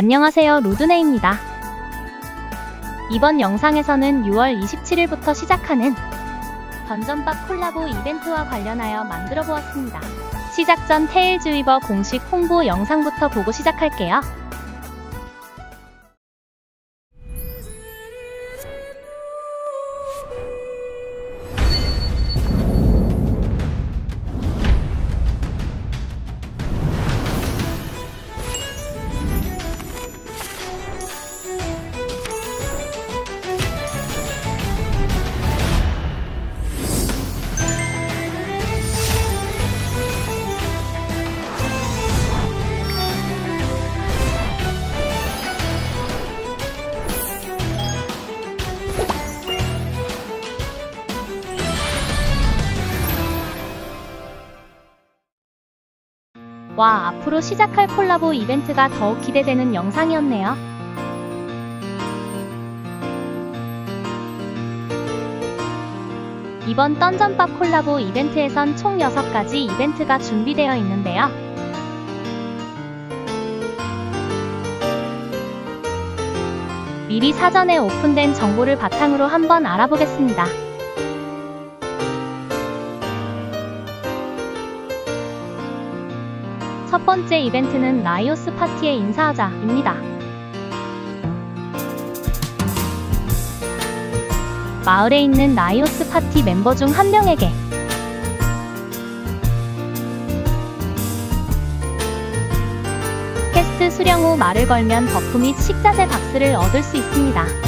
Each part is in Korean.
안녕하세요 로드네입니다. 이번 영상에서는 6월 27일부터 시작하는 던전밥 콜라보 이벤트와 관련하여 만들어 보았습니다. 시작 전 테일즈위버 공식 홍보 영상부터 보고 시작할게요. 와, 앞으로 시작할 콜라보 이벤트가 더욱 기대되는 영상이었네요. 이번 던전밥 콜라보 이벤트에선 총 6가지 이벤트가 준비되어 있는데요. 미리 사전에 오픈된 정보를 바탕으로 한번 알아보겠습니다. 첫 번째 이벤트는 라이오스 파티에 인사하자입니다. 마을에 있는 라이오스 파티 멤버 중 한 명에게 퀘스트 수령 후 말을 걸면 buff 및 식자재 박스를 얻을 수 있습니다.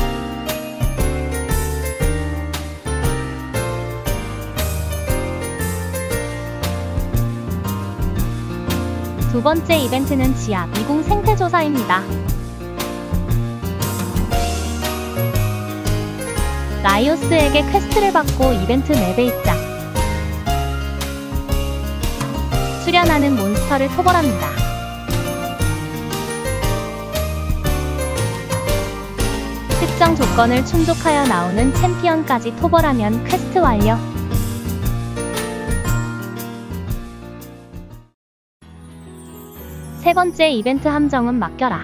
두 번째 이벤트는 지하 미궁 생태조사입니다. 라이오스에게 quest를 받고 이벤트 map에 입장. 출현하는 monster를 토벌합니다. 특정 조건을 충족하여 나오는 챔피언까지 토벌하면 퀘스트 완료. 세 번째 이벤트 함정은 맡겨라.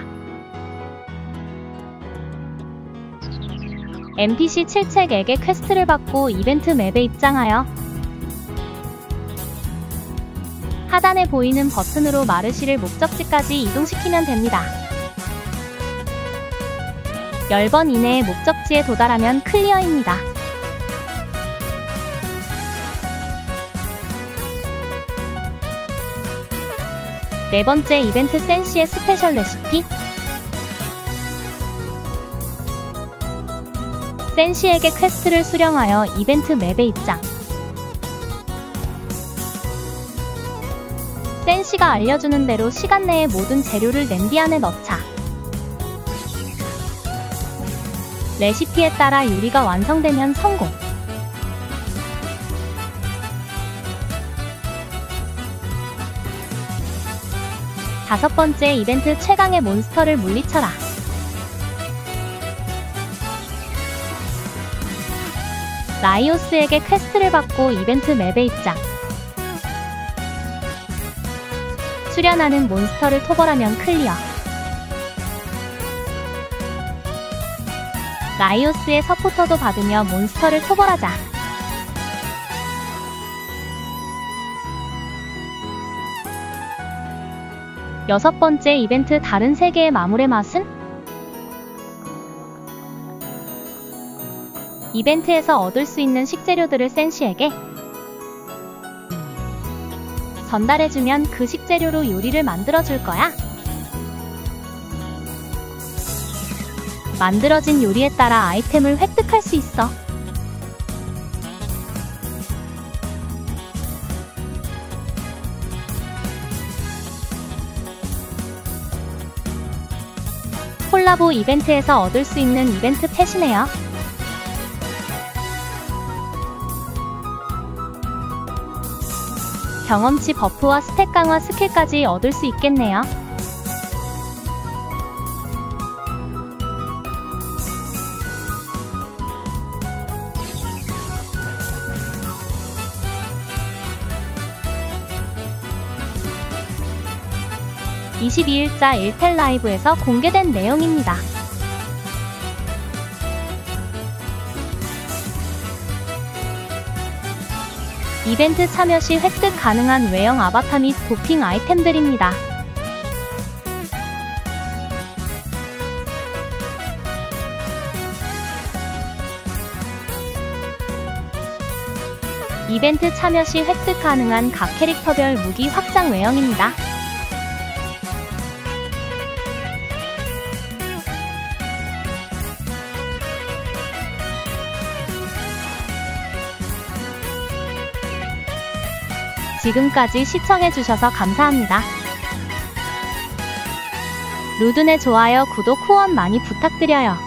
NPC 칠책에게 quest를 받고 이벤트 map에 입장하여 하단에 보이는 버튼으로 마르실을 목적지까지 이동시키면 됩니다. 10번 이내에 목적지에 도달하면 clear입니다. 네 번째 이벤트 센시의 special 레시피. 센시에게 quest를 수령하여 이벤트 map에 입장. 센시가 알려주는 대로 시간 내에 모든 재료를 냄비 안에 넣자. 레시피에 따라 요리가 완성되면 성공 다섯 번째 이벤트 최강의 monster를 물리쳐라. 라이오스에게 quest를 받고 이벤트 map에 입장. 출현하는 monster를 토벌하면 clear. 라이오스의 서포터도 받으며 monster를 토벌하자. 여섯 번째 이벤트 다른 세계의 마물의 맛은? 이벤트에서 얻을 수 있는 식재료들을 센시에게 전달해주면 그 식재료로 요리를 만들어줄 거야. 만들어진 요리에 따라 아이템을 획득할 수 있어. 콜라보 이벤트에서 얻을 수 있는 이벤트 펫이네요. 경험치 버프와 스택 강화 스킬까지 얻을 수 있겠네요. 22일자 일텔 라이브에서 공개된 내용입니다. 이벤트 참여 시 획득 가능한 외형 아바타 및 도핑 아이템들입니다. 이벤트 참여 시 획득 가능한 각 캐릭터별 무기 확장 외형입니다. 지금까지 시청해주셔서 감사합니다. 루드네 좋아요, 구독, 후원 많이 부탁드려요.